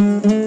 Mm-hmm.